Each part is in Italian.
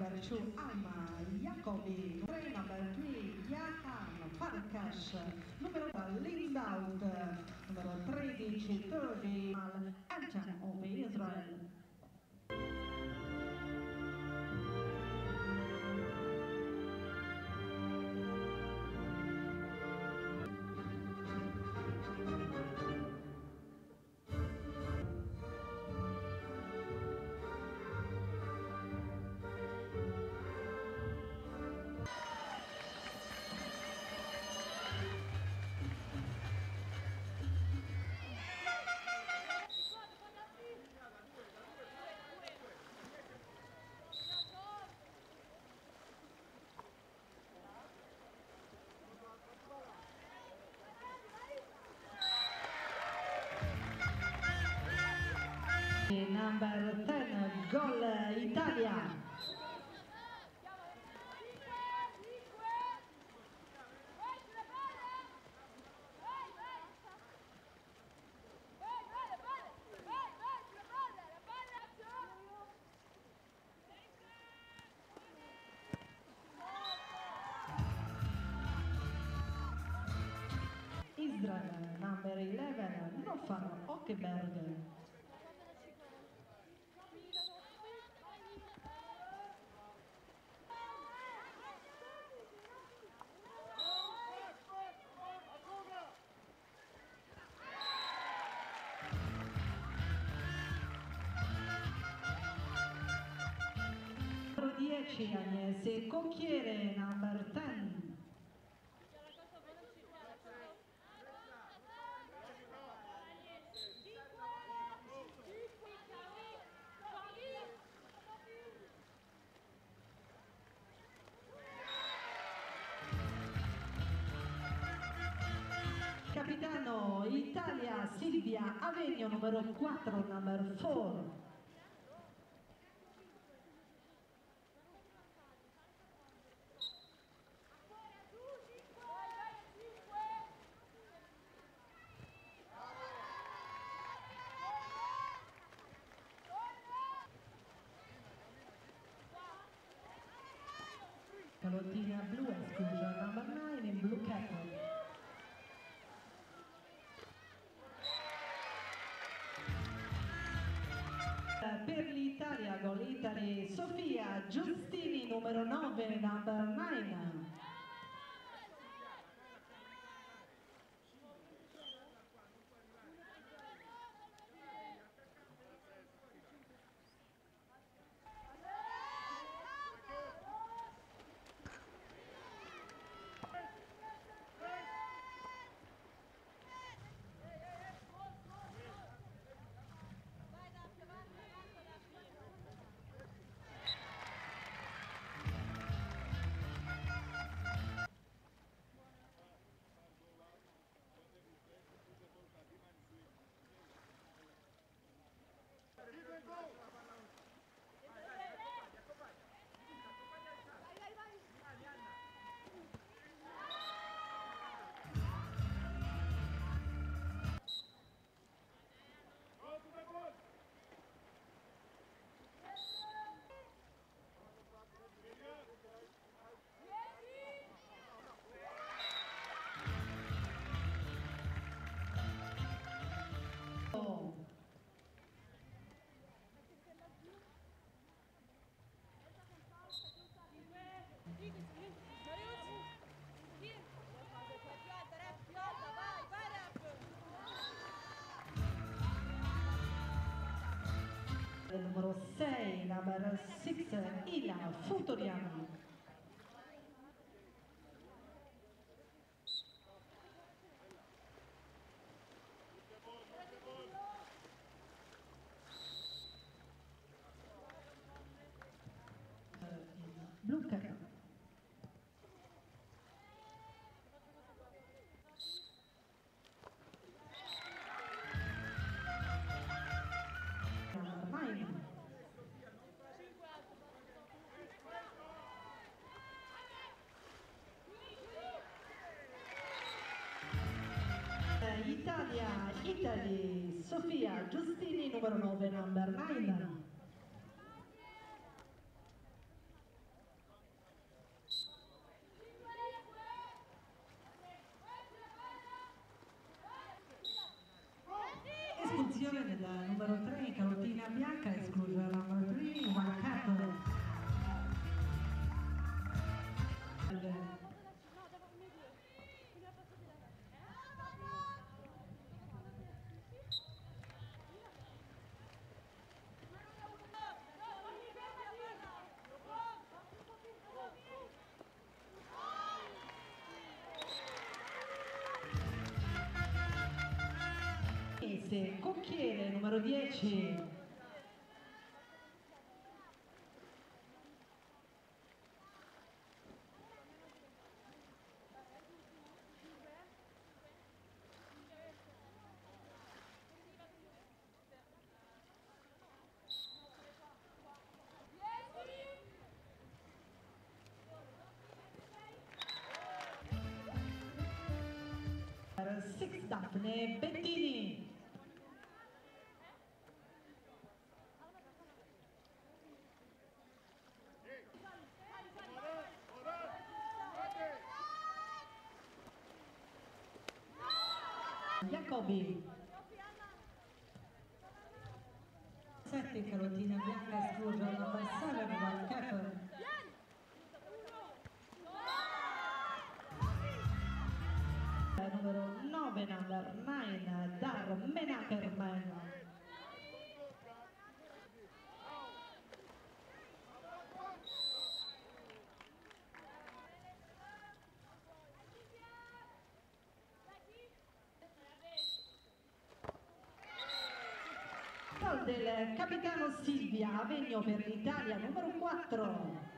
number two, Alma Jacobi. Three, number three, Yahan Farkas. Numero 1, Lindout. Numero 13, 30, Al Anton of Israel. Gol Italia. Israel, number 11, Nofar Ockeberg. Numero 10 Agnese Cocchiere, number 10. Capitano Italia Silvia Avegno, numero 4, number 4. Per l'Italia, gol Italy, Sofia Giustini, numero 9, number 9. Numero 6, number 6, Ila Futoriano. vincitrice di Sofia Giustini, numero 9, number 9. Espulsione del numero 3, carottina bianca, escluderà Grazie. Cocchiere numero 10. Six Daphne Bettini. Jacobi. Sette carotina bianca esclusa number seven Van Keppen. numero 9 number 9 Dar Menakerman. Del capitano Silvia Avegno per l'Italia numero 4.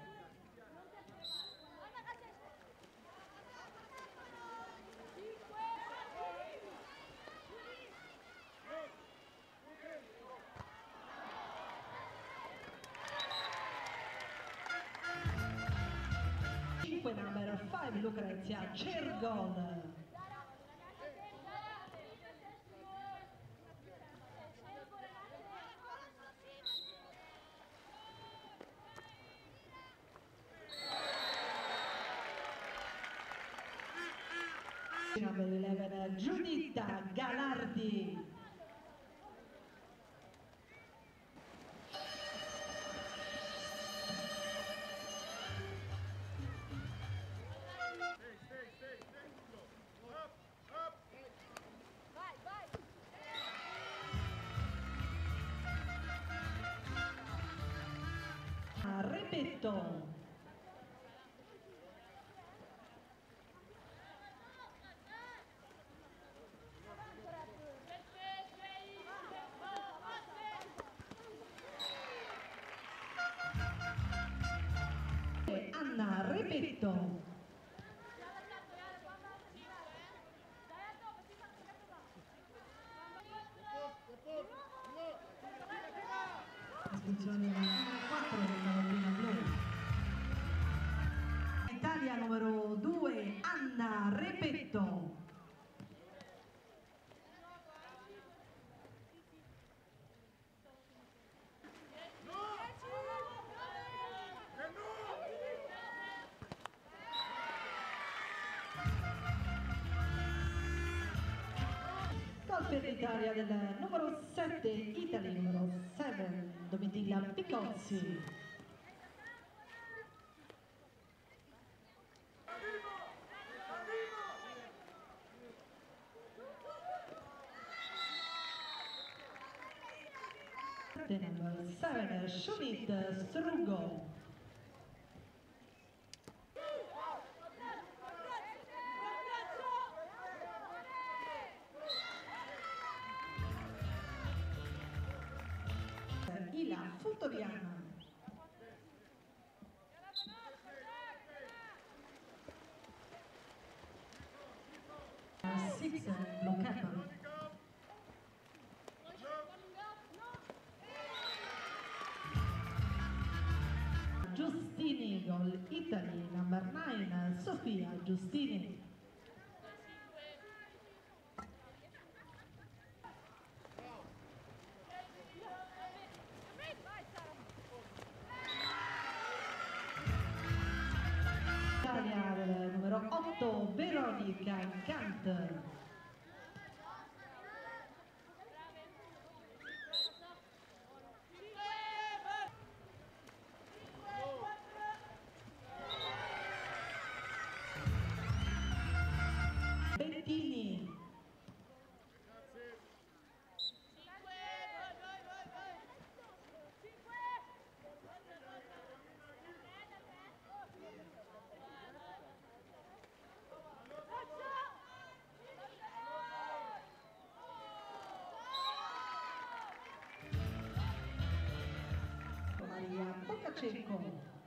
Cinque number 5 Lucrezia Cergon. Number 11 Giuditta Galardi. Repetto. Repetto. Iscrizione numero 4 del Carolina Blu. Italia numero per l'Italia del numero 7 Italy numero 7 Domitilla Picozzi. The number 7 Shunit Strugo. Six Locato. Giustini Gol Italy number 9 Sofia Giustini. Veronica Kant. 这个。